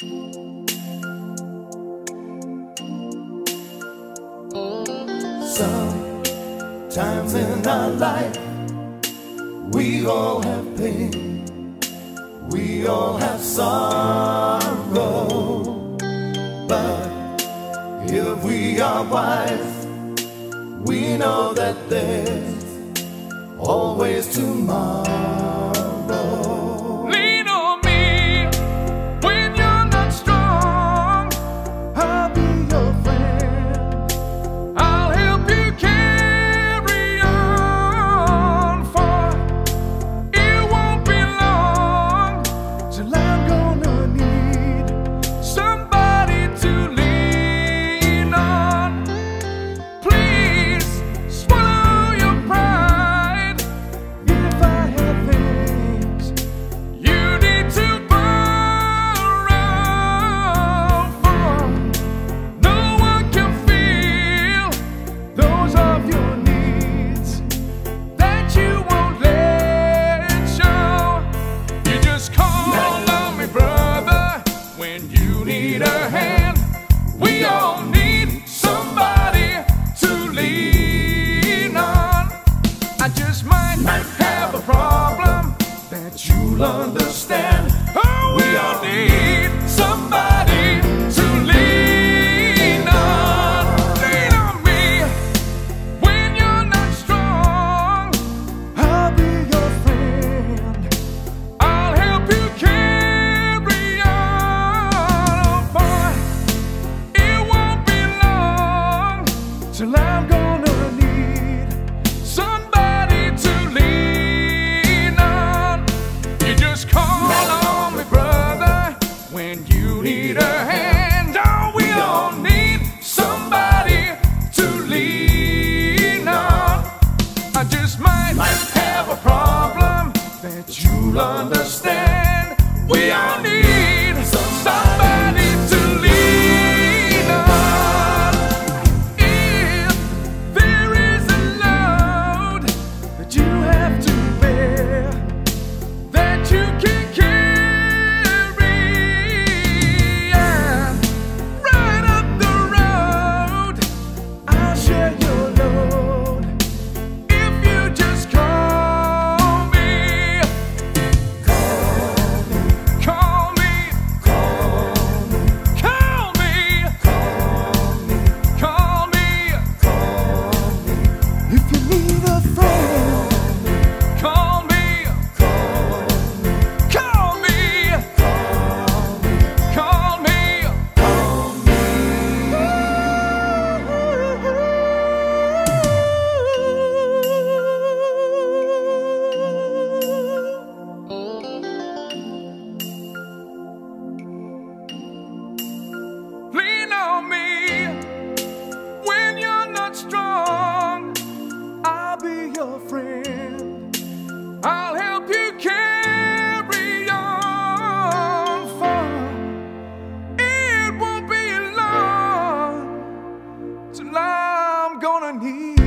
Sometimes in our life, we all have pain, we all have sorrow. But if we are wise, we know that there's always tomorrow. Need a hand. We all need somebody to lean on. I just might have a problem that you'll understand. Oh, we all need Till I'm gonna need somebody to lean on. You just call on me, brother, when you need a hand. Oh, we all need somebody to lean on. I just might have a problem that you'll understand. Gonna need.